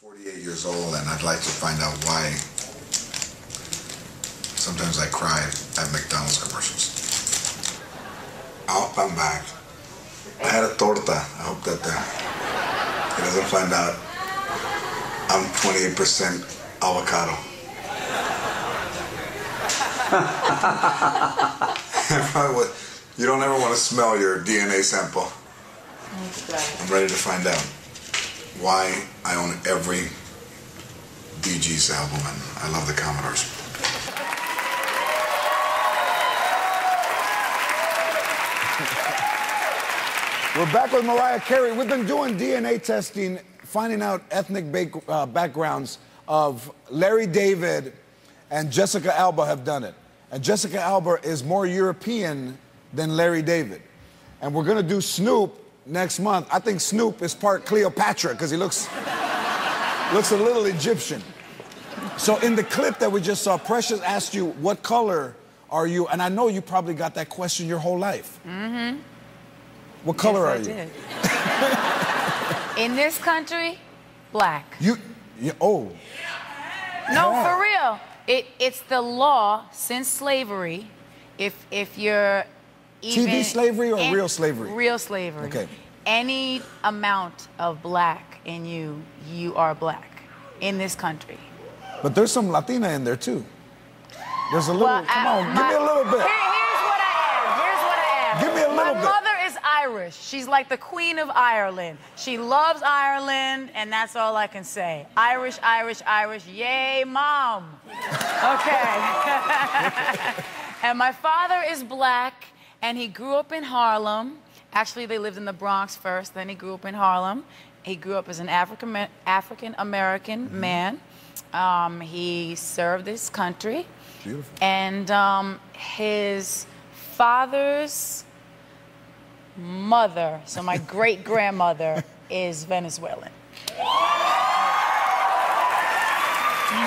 48 years old, and I'd like to find out why sometimes I cry at McDonald's commercials. I hope I'm back. I had a torta. I hope that uh, he doesn't find out I'm 28% avocado. You don't ever want to smell your DNA sample. I'm ready to find out why I own every Gees album, and I love the Commodores. We're back with Mariah Carey. We've been doing DNA testing, finding out ethnic uh, backgrounds of Larry David and Jessica Alba have done it. And Jessica Alba is more European than Larry David. And we're gonna do Snoop next month. I think Snoop is part Cleopatra because he looks looks a little Egyptian. So in the clip that we just saw, Precious asked you, "What color are you?" And I know you probably got that question your whole life. Mm-hmm. What color yes, are you? In this country, black. You, you oh. No, for real. It, it's the law since slavery. If if you're even TV slavery or real slavery? Real slavery. Okay. Any amount of black in you, you are black in this country. But there's some Latina in there too. There's a little. Well, come I- on, give me a little bit. Here- here's what I am. Here's what I am. Give me a little My bit. mother is Irish. She's like the queen of Ireland. She loves Ireland, and that's all I can say. Irish, Irish, Irish. Yay, mom. Okay. and my father is black, and he grew up in Harlem. Actually, they lived in the Bronx first, then he grew up in Harlem. He grew up as an African African American Mm-hmm. man. Um, he served his country. Beautiful. And um, his father's mother, so my great grandmother, is Venezuelan.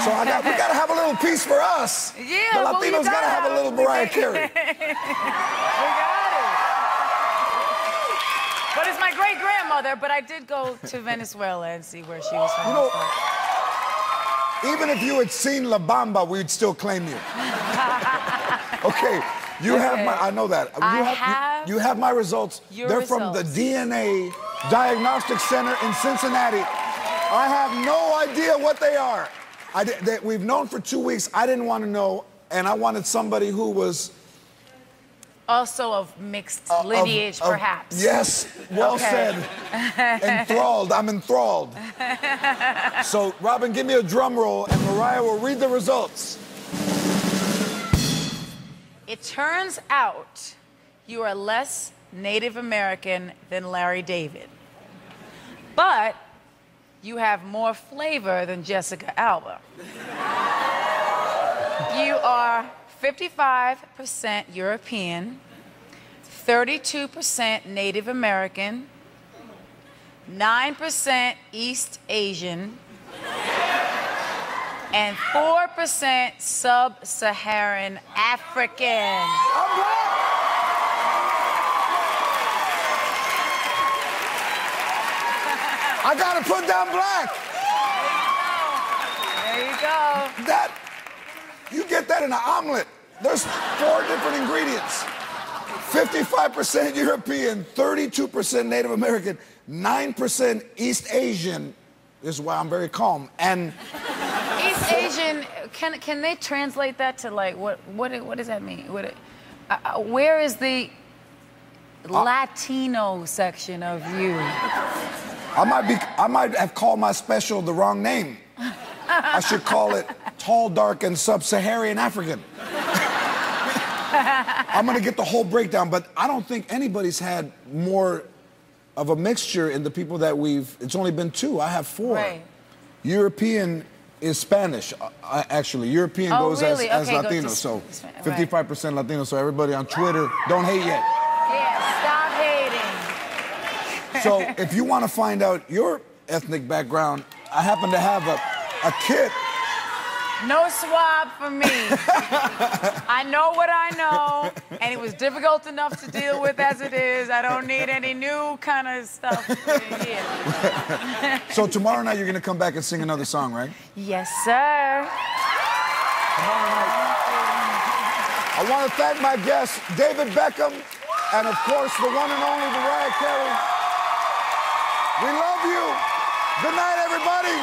So I got, we gotta have a little piece for us. Yeah, the well, you Latinos gotta have a little Mariah Carey. We got it. But it's my great grandmother, but I did go to Venezuela and see where she was from. You know- Even if you had seen La Bamba, we'd still claim you. okay, you have my. I know that. You I you- have you, have my results. your They're from the. DNA Diagnostic Center in Cincinnati. I have no idea what they are. I they, we've known for two weeks. I didn't want to know, and I wanted somebody who was also of mixed uh, of- lineage, of- perhaps. Yes, well Okay. said. enthralled. I'm enthralled. so, Robin, give me a drum roll, and Mariah will read the results. It turns out you are less Native American than Larry David. But you have more flavor than Jessica Alba. You are 55% European, 32% Native American, 9% East Asian, and 4% sub Saharan African. I'm black. I gotta put down black. There you go. That you get that in an omelet. There's four different ingredients. 55% European, 32% Native American, 9% East Asian. This is why I'm very calm. And East Asian, can, can they translate that to like, what, what, what does that mean? What, uh, uh, where is the Latino section of you? I might be I might have called my special the wrong name. I should call it tall, dark, and sub-Saharan African. I'm gonna get the whole breakdown, but I don't think anybody's had more of a mixture in the people that we've. It's only been two. I have four. Right. European is Spanish, uh, uh, actually. European Oh, goes really? as, as Okay, go Latino, s- so 55% Latino. So everybody on Twitter, don't hate yet. Yeah, stop. So if you want to find out your ethnic background, I happen to have a, a kit No swab for me. I know what I know, and it was difficult enough to deal with as it is. I don't need any new kind of stuff here. So tomorrow night you're gonna come back and sing another song, right? Yes, sir. I want to thank my guests, David Beckham, and of course the one and only Mariah Carey. We love you. Good night, everybody.